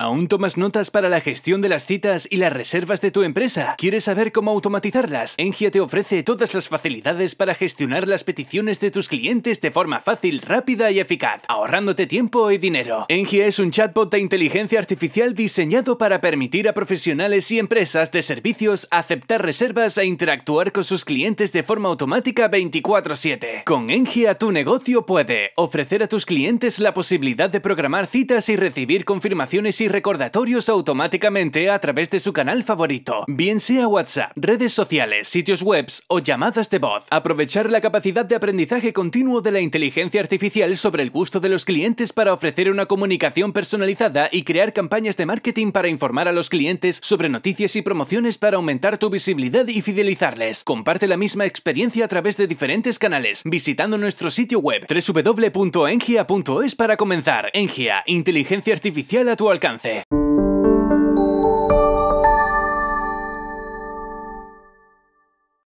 ¿Aún tomas notas para la gestión de las citas y las reservas de tu empresa? ¿Quieres saber cómo automatizarlas? Engia te ofrece todas las facilidades para gestionar las peticiones de tus clientes de forma fácil, rápida y eficaz, ahorrándote tiempo y dinero. Engia es un chatbot de inteligencia artificial diseñado para permitir a profesionales y empresas de servicios aceptar reservas e interactuar con sus clientes de forma automática 24/7. Con Engia tu negocio puede ofrecer a tus clientes la posibilidad de programar citas y recibir confirmaciones y recordatorios automáticamente a través de su canal favorito, bien sea WhatsApp, redes sociales, sitios webs o llamadas de voz. Aprovechar la capacidad de aprendizaje continuo de la inteligencia artificial sobre el gusto de los clientes para ofrecer una comunicación personalizada y crear campañas de marketing para informar a los clientes sobre noticias y promociones para aumentar tu visibilidad y fidelizarles. Comparte la misma experiencia a través de diferentes canales, visitando nuestro sitio web www.engia.es para comenzar. Engia, inteligencia artificial a tu alcance. avance.